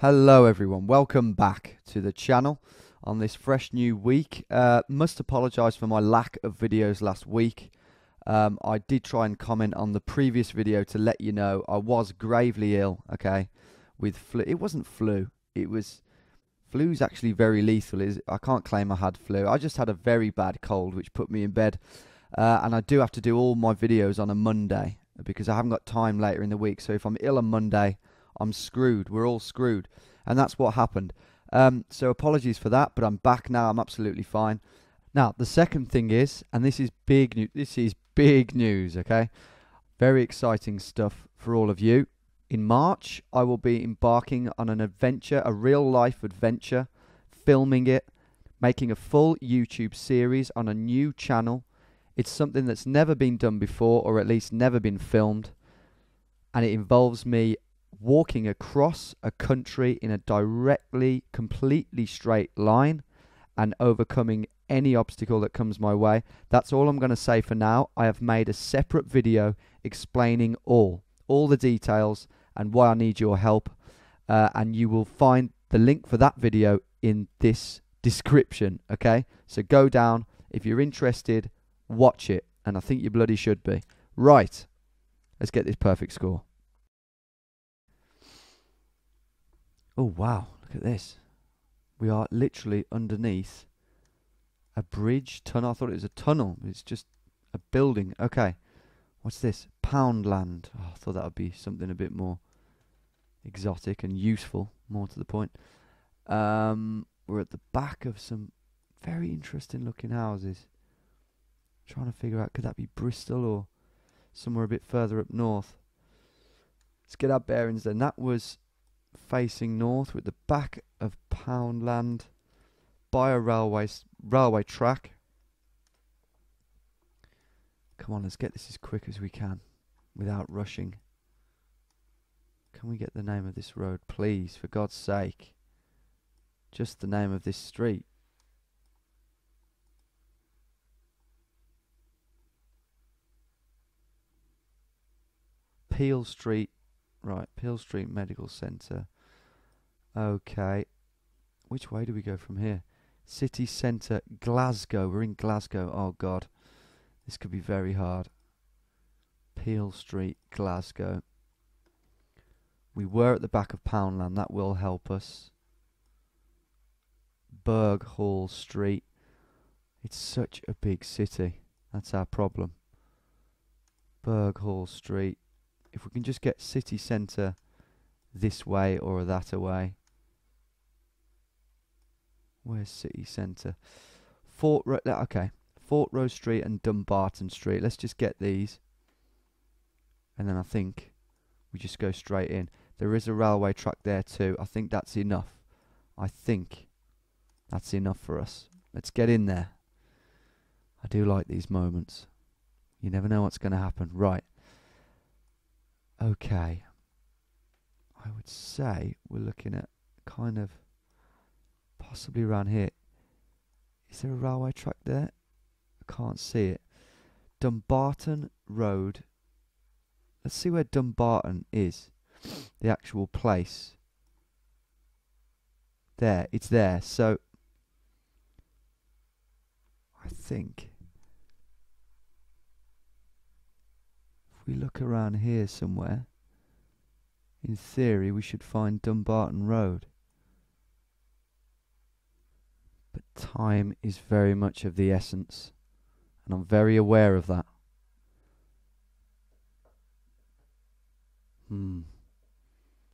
Hello, everyone. Welcome back to the channel on this fresh new week. Uh, must apologise for my lack of videos last week. Um, I did try and comment on the previous video to let you know I was gravely ill. Okay, with flu. It wasn't flu. It was flu's actually very lethal. Is I can't claim I had flu. I just had a very bad cold, which put me in bed. Uh, and I do have to do all my videos on a Monday because I haven't got time later in the week. So if I'm ill on Monday I'm screwed. We're all screwed. And that's what happened. Um, so apologies for that, but I'm back now. I'm absolutely fine. Now, the second thing is, and this is big news. This is big news, okay? Very exciting stuff for all of you. In March, I will be embarking on an adventure, a real life adventure, filming it, making a full YouTube series on a new channel. It's something that's never been done before, or at least never been filmed. And it involves me walking across a country in a directly, completely straight line and overcoming any obstacle that comes my way. That's all I'm going to say for now. I have made a separate video explaining all, all the details and why I need your help. Uh, and you will find the link for that video in this description. Okay, so go down if you're interested, watch it, and I think you bloody should be. Right, let's get this perfect score. Oh, wow. Look at this. We are literally underneath a bridge, tunnel. I thought it was a tunnel. It's just a building. Okay. What's this? Poundland. Oh, I thought that would be something a bit more exotic and useful, more to the point. Um, we're at the back of some very interesting looking houses. Trying to figure out could that be Bristol or somewhere a bit further up north. Let's get our bearings then. That was facing north with the back of Poundland by a railway railway track. Come on, let's get this as quick as we can without rushing. Can we get the name of this road, please, for God's sake? Just the name of this street. Peel Street Right, Peel Street Medical Centre. Okay. Which way do we go from here? City Centre, Glasgow. We're in Glasgow. Oh, God. This could be very hard. Peel Street, Glasgow. We were at the back of Poundland. That will help us. Burgh Hall Street. It's such a big city. That's our problem. Burgh Hall Street if we can just get city centre this way or that away. Where's city centre? Fort Ro okay. Fortrose Street and Dumbarton Street. Let's just get these. And then I think we just go straight in. There is a railway track there too. I think that's enough. I think that's enough for us. Let's get in there. I do like these moments. You never know what's going to happen. Right. Okay. I would say we're looking at kind of possibly around here. Is there a railway track there? I can't see it. Dumbarton Road. Let's see where Dumbarton is. The actual place. There, it's there. So I think If we look around here somewhere, in theory we should find Dumbarton Road. But time is very much of the essence, and I'm very aware of that. Hmm.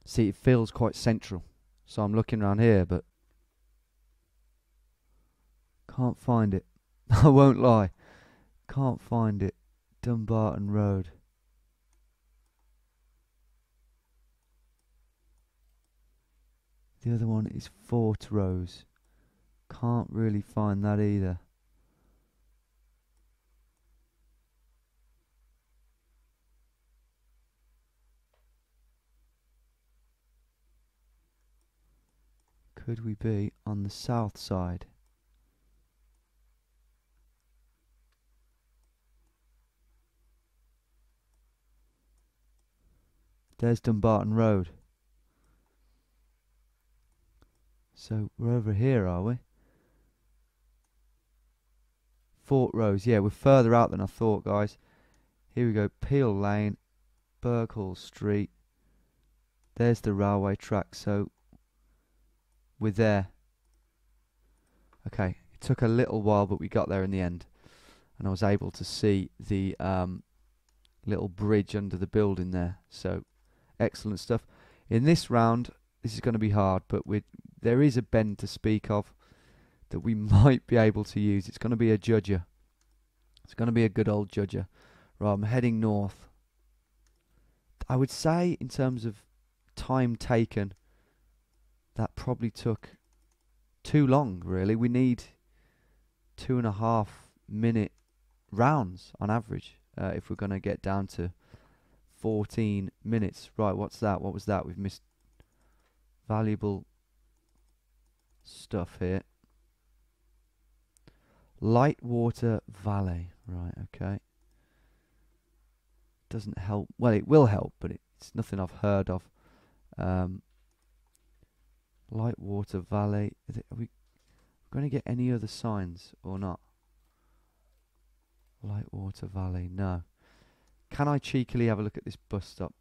See, it feels quite central, so I'm looking around here, but can't find it. I won't lie. Can't find it. Dumbarton Road. The other one is Fortrose. Can't really find that either. Could we be on the south side? There's Dumbarton Road. So we're over here, are we? Fortrose. Yeah, we're further out than I thought, guys. Here we go. Peel Lane, Burgh Hall Street. There's the railway track. So we're there. Okay, it took a little while, but we got there in the end. And I was able to see the um, little bridge under the building there. So excellent stuff. In this round, this is going to be hard, but we there is a bend to speak of that we might be able to use. It's going to be a judger. It's going to be a good old judger. Right, I'm heading north. I would say, in terms of time taken, that probably took too long, really. We need two and a half minute rounds on average uh, if we're going to get down to 14 minutes. Right, what's that? What was that? We've missed valuable stuff here. Lightwater Valley. Right, okay. Doesn't help. Well, it will help, but it's nothing I've heard of. Um, Lightwater Valley. It, are we going to get any other signs or not? Lightwater Valley. No. Can I cheekily have a look at this bus stop?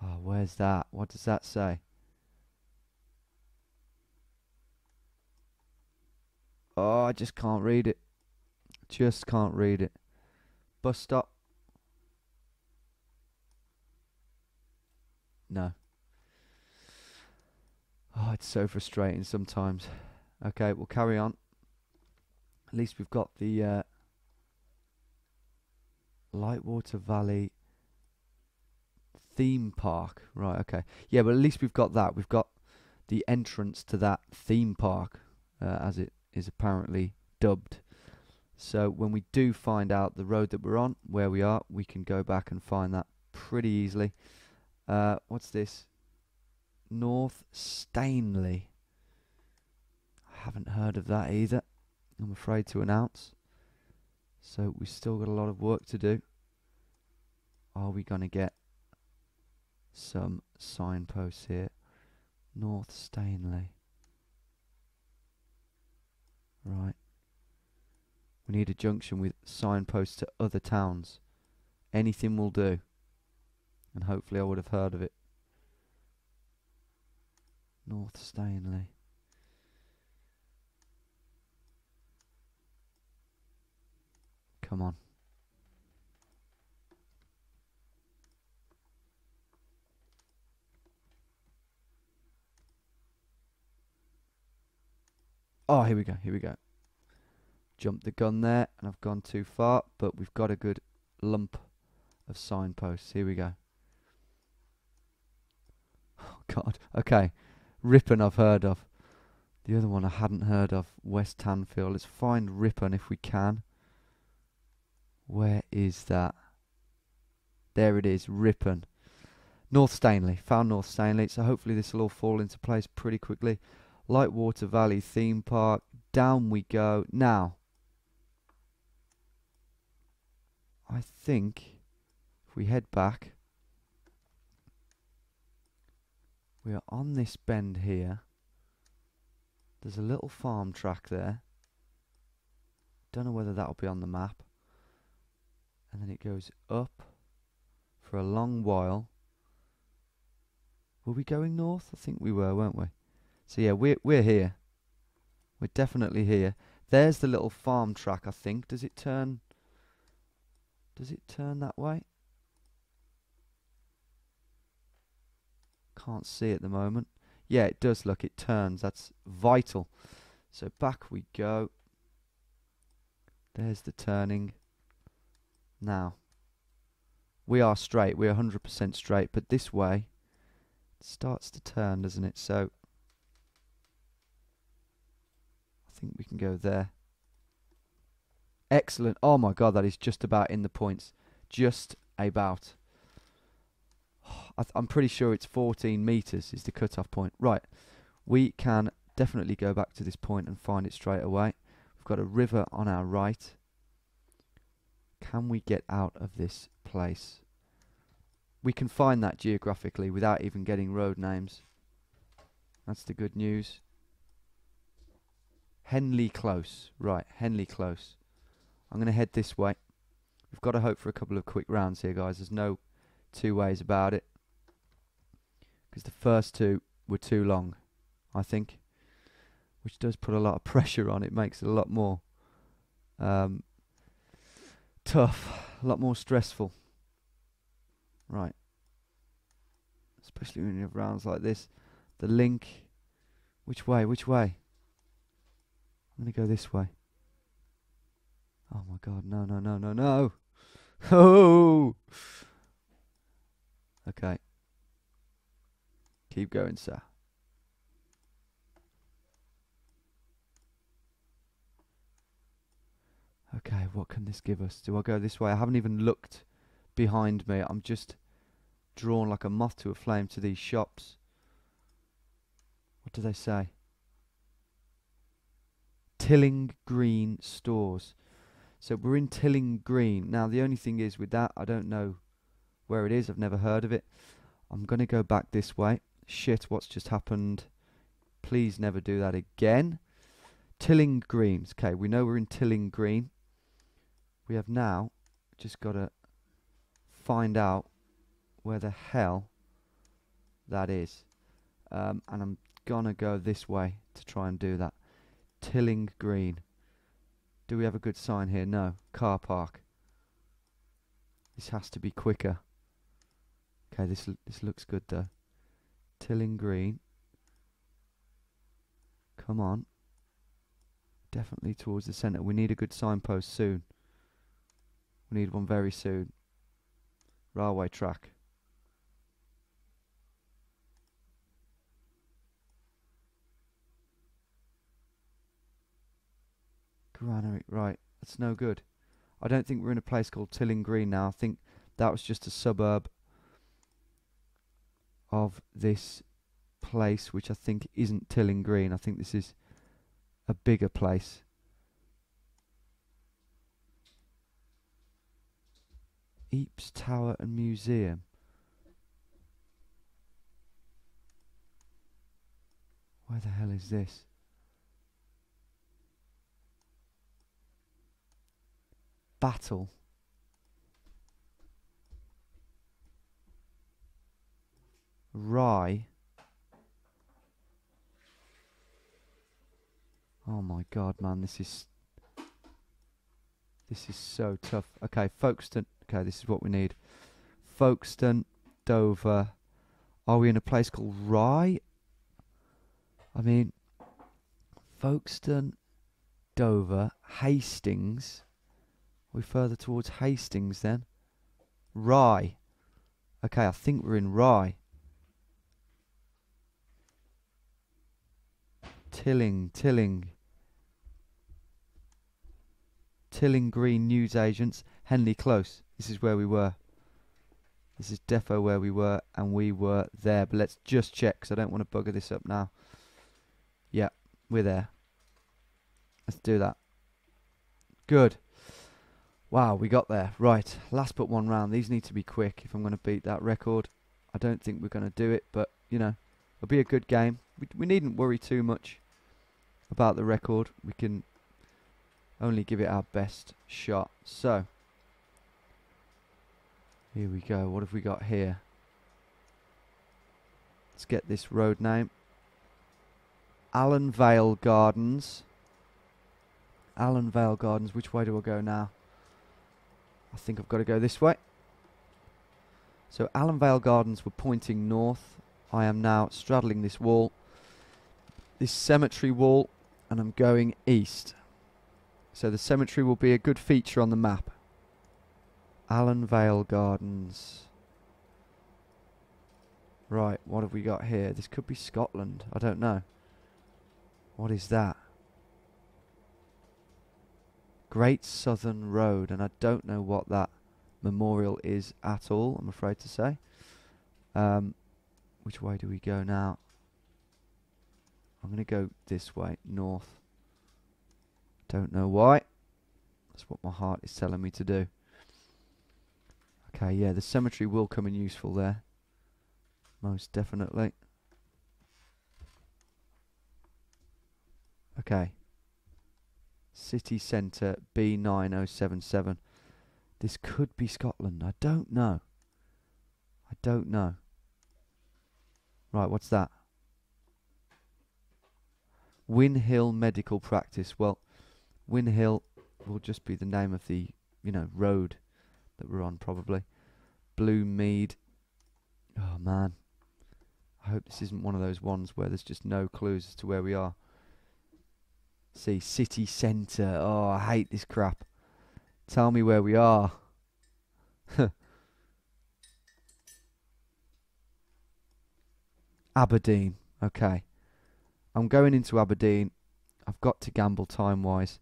Oh, where's that? What does that say? Oh, I just can't read it. Just can't read it. Bus stop. No. Oh, it's so frustrating sometimes. Okay, we'll carry on. At least we've got the uh, Lightwater Valley theme park. Right, okay. Yeah, but at least we've got that. We've got the entrance to that theme park, uh, as it is apparently dubbed. So when we do find out the road that we're on, where we are, we can go back and find that pretty easily. Uh, what's this? North Stainley. I haven't heard of that either. I'm afraid to announce. So we've still got a lot of work to do. Are we going to get some signposts here? North Stainley. Right. We need a junction with signposts to other towns. Anything will do. And hopefully I would have heard of it. North Stainley. Come on. Oh, here we go, here we go. Jumped the gun there, and I've gone too far, but we've got a good lump of signposts. Here we go. Oh, God. Okay. Ripon I've heard of. The other one I hadn't heard of, West Tanfield. Let's find Ripon if we can. Where is that? There it is, Ripon. North Stainley. Found North Stainley, so hopefully this will all fall into place pretty quickly. Lightwater Valley Theme Park. Down we go. Now, I think if we head back, we are on this bend here. There's a little farm track there. Don't know whether that'll be on the map. And then it goes up for a long while. Were we going north? I think we were, weren't we? So yeah, we're we're here. We're definitely here. There's the little farm track, I think. Does it turn does it turn that way? Can't see at the moment. Yeah, it does look, it turns. That's vital. So back we go. There's the turning. Now, we are straight. We're 100% straight. But this way, it starts to turn, doesn't it? So think we can go there. Excellent. Oh my god, that is just about in the points. Just about. I am pretty sure it's 14 meters is the cutoff point. Right. We can definitely go back to this point and find it straight away. We've got a river on our right. Can we get out of this place? We can find that geographically without even getting road names. That's the good news. Henley Close. Right, Henley Close. I'm going to head this way. We've got to hope for a couple of quick rounds here, guys. There's no two ways about it. Because the first two were too long, I think. Which does put a lot of pressure on. It makes it a lot more um, tough, a lot more stressful. Right. Especially when you have rounds like this. The link. Which way? Which way? I'm going to go this way. Oh my god, no, no, no, no, no. Oh! Okay. Keep going, sir. Okay, what can this give us? Do I go this way? I haven't even looked behind me. I'm just drawn like a moth to a flame to these shops. What do they say? Tilling Green Stores. So we're in Tilling Green. Now, the only thing is with that, I don't know where it is. I've never heard of it. I'm going to go back this way. Shit, what's just happened? Please never do that again. Tilling Greens. Okay, we know we're in Tilling Green. We have now just got to find out where the hell that is. Um, and I'm going to go this way to try and do that. Tilling Green. Do we have a good sign here? No. Car park. This has to be quicker. Okay, this this looks good though. Tilling Green. Come on. Definitely towards the centre. We need a good signpost soon. We need one very soon. Railway track. Granary, right. That's no good. I don't think we're in a place called Tilling Green now. I think that was just a suburb of this place, which I think isn't Tilling Green. I think this is a bigger place. Ypres Tower and Museum. Where the hell is this? Battle. Rye. Oh my god, man, this is this is so tough. Okay, Folkestone. Okay, this is what we need. Folkestone, Dover. Are we in a place called Rye? I mean, Folkestone, Dover, Hastings. We're further towards Hastings then. Rye. Okay, I think we're in Rye. Tilling, Tilling. Tilling Green News Agents, Henley Close. This is where we were. This is defo where we were, and we were there. But let's just check, because I don't want to bugger this up now. Yeah, we're there. Let's do that. Good. Wow, we got there. Right, last but one round. These need to be quick if I'm going to beat that record. I don't think we're going to do it, but, you know, it'll be a good game. We, we needn't worry too much about the record. We can only give it our best shot. So, here we go. What have we got here? Let's get this road name. Allenvale Gardens. Allenvale Gardens. Which way do I go now? I think I've got to go this way. So Allenvale Gardens were pointing north. I am now straddling this wall, this cemetery wall, and I'm going east. So the cemetery will be a good feature on the map. Allenvale Gardens. Right, what have we got here? This could be Scotland. I don't know. What is that? Great Southern Road, and I don't know what that memorial is at all, I'm afraid to say. Um, which way do we go now? I'm going to go this way, north. Don't know why. That's what my heart is telling me to do. Okay, yeah, the cemetery will come in useful there. Most definitely. Okay. City Centre B9077. This could be Scotland. I don't know. I don't know. Right, what's that? Win Hill Medical Practice. Well, Win Hill will just be the name of the, you know, road that we're on probably. Blue Mead. Oh man. I hope this isn't one of those ones where there's just no clues as to where we are. See, city centre. Oh, I hate this crap. Tell me where we are. Aberdeen. Okay. I'm going into Aberdeen. I've got to gamble time wise.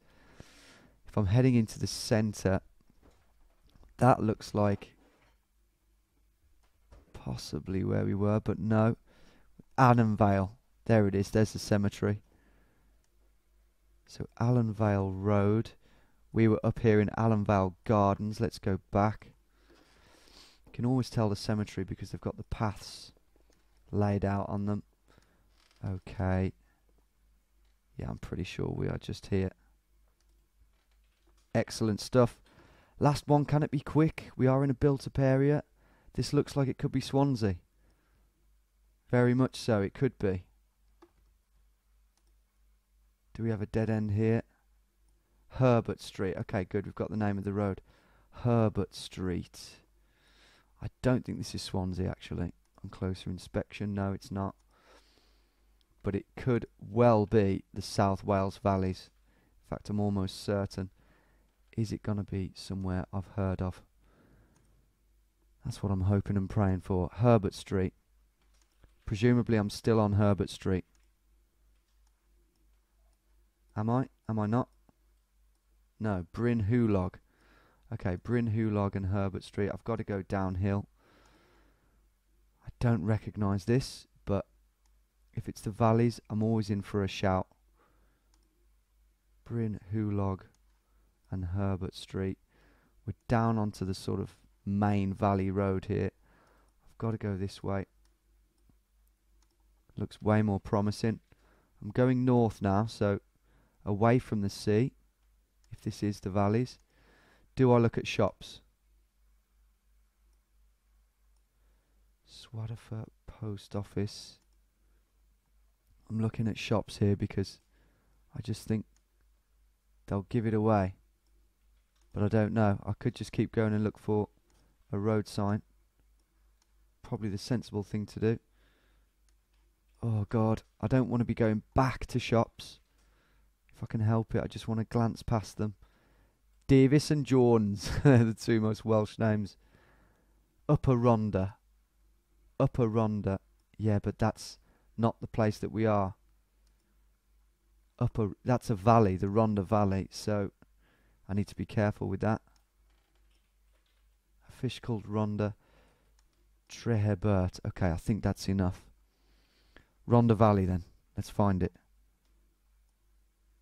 If I'm heading into the centre, that looks like possibly where we were, but no. Allenvale. There it is. There's the cemetery. So Allenvale Road. We were up here in Allenvale Gardens. Let's go back. You can always tell the cemetery because they've got the paths laid out on them. Okay. Yeah, I'm pretty sure we are just here. Excellent stuff. Last one, can it be quick? We are in a built-up area. This looks like it could be Swansea. Very much so, it could be. Do we have a dead end here? Herbert Street. Okay, good. We've got the name of the road. Herbert Street. I don't think this is Swansea, actually. On closer inspection, no, it's not. But it could well be the South Wales Valleys. In fact, I'm almost certain. Is it going to be somewhere I've heard of? That's what I'm hoping and praying for. Herbert Street. Presumably I'm still on Herbert Street. Am I? Am I not? No, Bryn Hwlog. Okay, Bryn Hwlog and Herbert Street. I've got to go downhill. I don't recognise this, but if it's the valleys, I'm always in for a shout. Bryn Hwlog and Herbert Street. We're down onto the sort of main valley road here. I've got to go this way. Looks way more promising. I'm going north now, so away from the sea, if this is the valleys. Do I look at shops? Swadiford Post Office. I'm looking at shops here because I just think they'll give it away. But I don't know. I could just keep going and look for a road sign. Probably the sensible thing to do. Oh god, I don't want to be going back to shops. If I can help it, I just want to glance past them. Davis and Jones, the two most Welsh names. Upper Rhondda. Upper Rhondda. Yeah, but that's not the place that we are. Upper, that's a valley, the Rhondda Valley, so I need to be careful with that. A fish called Rhondda Treherbert. Okay, I think that's enough. Rhondda Valley then. Let's find it.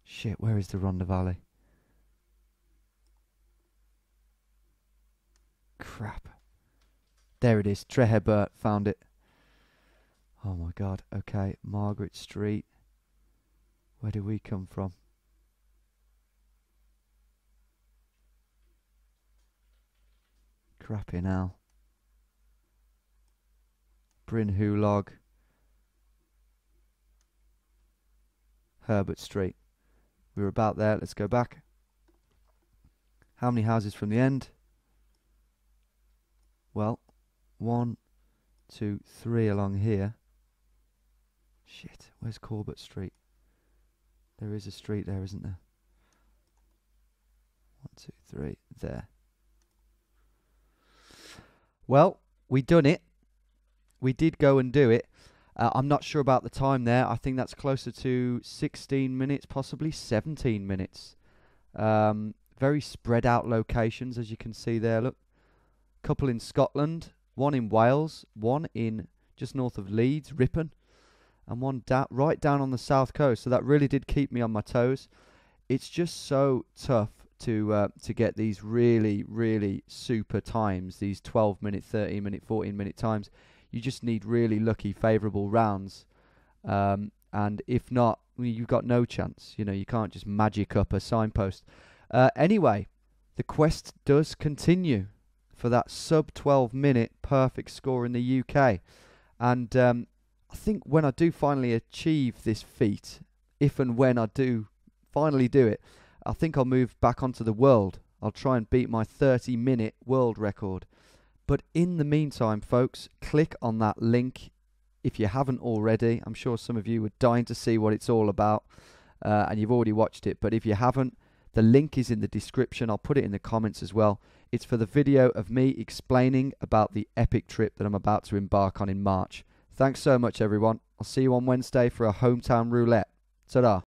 Shit, where is the Rhondda Valley? Crap. There it is. Treherbert found it. Oh my god. Okay, Margaret Street. Where do we come from? Crappy now. Bryn Hwlog. Herbert Street. We were about there. Let's go back. How many houses from the end? Well, one, two, three along here. Shit, where's Corbett Street? There is a street there, isn't there? One, two, three, there. Well, we done it. We did go and do it. Uh, I'm not sure about the time there. I think that's closer to 16 minutes, possibly 17 minutes. Um, very spread out locations, as you can see there. Look, couple in Scotland, one in Wales, one in just north of Leeds, Ripon, and one da- right down on the south coast. So that really did keep me on my toes. It's just so tough to uh, to get these really, really super times, these 12 minute, 13 minute, 14 minute times you just need really lucky, favourable rounds. Um, and if not, you've got no chance. You know, you can't just magic up a signpost. Uh, anyway, the quest does continue for that sub 12 minute perfect score in the UK. And um, I think when I do finally achieve this feat, if and when I do finally do it, I think I'll move back onto the world. I'll try and beat my 30 minute world record. But in the meantime, folks, click on that link if you haven't already. I'm sure some of you are dying to see what it's all about, uh, and you've already watched it. But if you haven't, the link is in the description. I'll put it in the comments as well. It's for the video of me explaining about the epic trip that I'm about to embark on in March. Thanks so much, everyone. I'll see you on Wednesday for a hometown roulette. Ta-da.